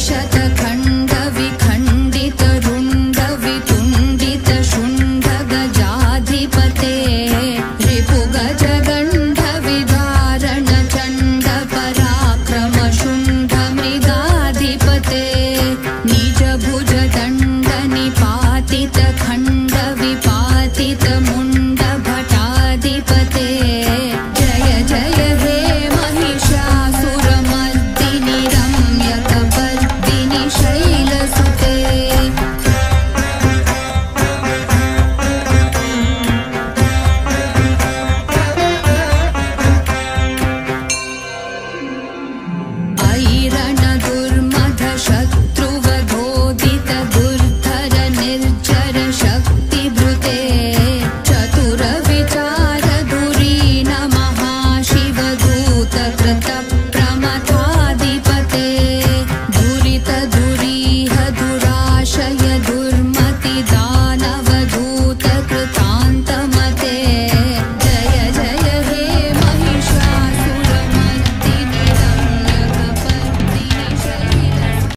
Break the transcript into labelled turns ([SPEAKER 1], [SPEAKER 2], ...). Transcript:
[SPEAKER 1] प्रतिशतखण्ड